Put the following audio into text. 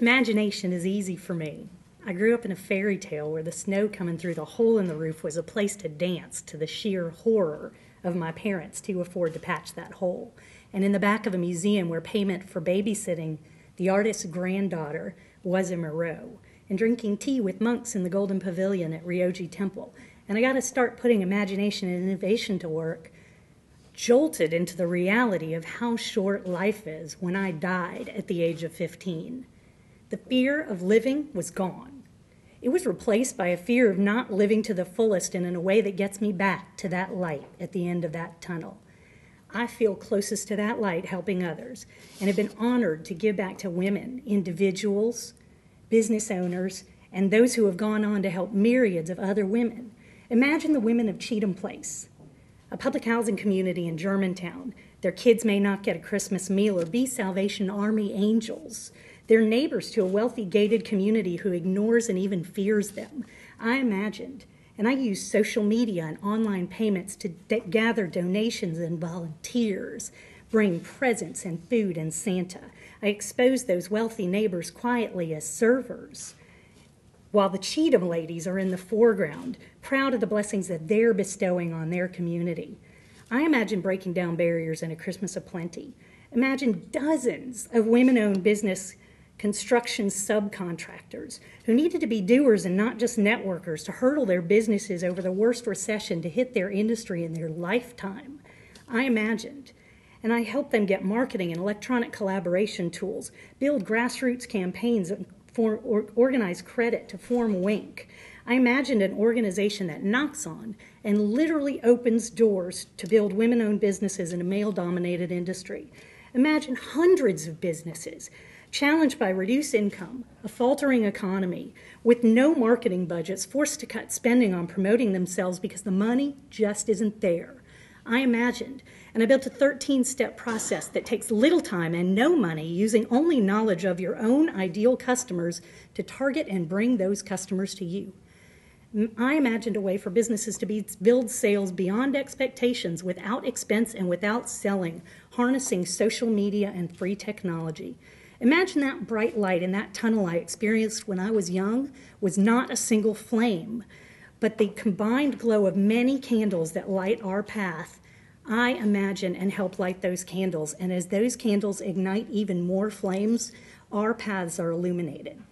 Imagination is easy for me. I grew up in a fairy tale where the snow coming through the hole in the roof was a place to dance to the sheer horror of my parents to afford to patch that hole. And in the back of a museum where payment for babysitting the artist's granddaughter was a Moreau, and drinking tea with monks in the Golden Pavilion at Ryoji Temple. And I got to start putting imagination and innovation to work, jolted into the reality of how short life is when I died at the age of 15. The fear of living was gone. It was replaced by a fear of not living to the fullest and in a way that gets me back to that light at the end of that tunnel. I feel closest to that light helping others and have been honored to give back to women, individuals, business owners, and those who have gone on to help myriads of other women. Imagine the women of Cheatham Place, a public housing community in Germantown. Their kids may not get a Christmas meal or be Salvation Army angels. They're neighbors to a wealthy gated community who ignores and even fears them. I imagined, and I used social media and online payments to d- gather donations and volunteers, bring presents and food and Santa. I exposed those wealthy neighbors quietly as servers while the Cheatham ladies are in the foreground, proud of the blessings that they're bestowing on their community. I imagine breaking down barriers in a Christmas of plenty. Imagine dozens of women owned business construction subcontractors who needed to be doers and not just networkers to hurdle their businesses over the worst recession to hit their industry in their lifetime. I imagined. And I helped them get marketing and electronic collaboration tools, build grassroots campaigns, and form, or, organize credit to form Wink. I imagined an organization that knocks on and literally opens doors to build women owned businesses in a male dominated industry. Imagine hundreds of businesses challenged by reduced income, a faltering economy, with no marketing budgets, forced to cut spending on promoting themselves because the money just isn't there. I imagined, and I built a 13 step process that takes little time and no money, using only knowledge of your own ideal customers to target and bring those customers to you. I imagined a way for businesses to be, build sales beyond expectations without expense and without selling, harnessing social media and free technology. Imagine that bright light in that tunnel I experienced when I was young was not a single flame, but the combined glow of many candles that light our path. I imagine and help light those candles, and as those candles ignite even more flames, our paths are illuminated.